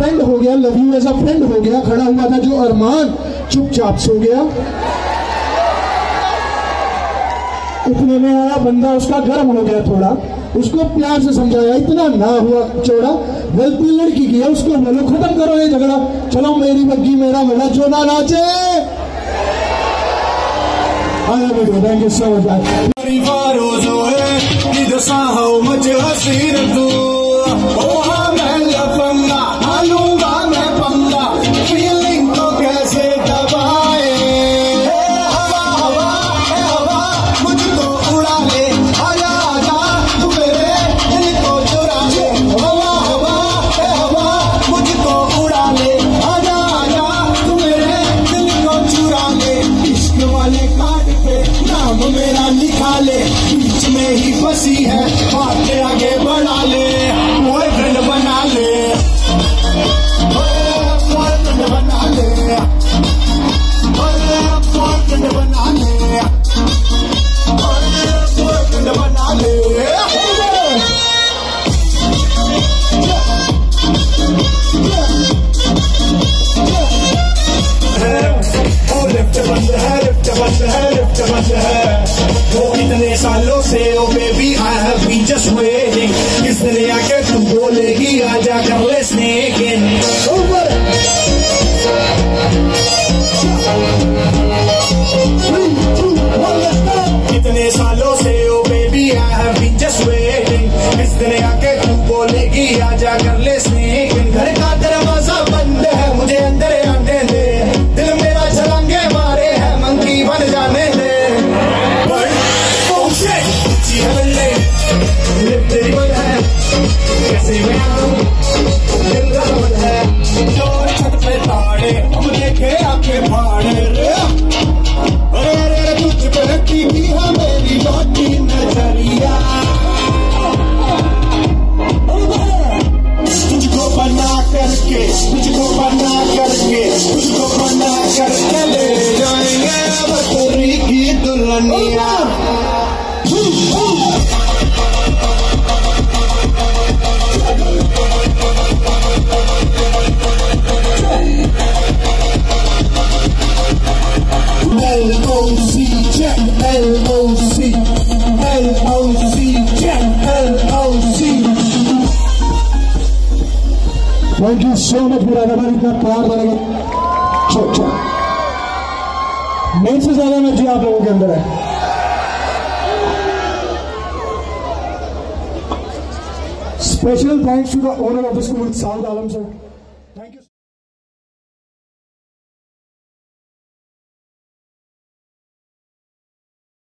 हो गया, love you as a friend हो गया, खड़ा हुआ था जो अरमान चुपचाप सो गया। इतने में आया, बंदा उसका गर्म हो गया थोड़ा। उसको प्यार से समझाया, इतना ना हुआ चौड़ा गलती लड़की की है, उसको बोलो, खत्म करो ये झगड़ा। चलो मेरी बग्गी, मेरा बड़ा जो ना नाचे। आया video thank you so much परिवारों जो है मुझे हसीन तू नाम मेरा ले बीच में ही फंसी है, बातें आगे बढ़ा ले बॉयफ्रेंड बना ले। बॉयफ्रेंड बना है। वो इतने सालों से ओ baby I have been waiting किसने आके तू बोलेगी, आजा कर ले स्नेकिंग थैंक यू सो मच मेरा रबर इतना प्यार बनेगा चल चल मेरे से ज़्यादा एनर्जी आप लोगों के अंदर है। Special thanks to the owner of the school Saud Alam sir thank you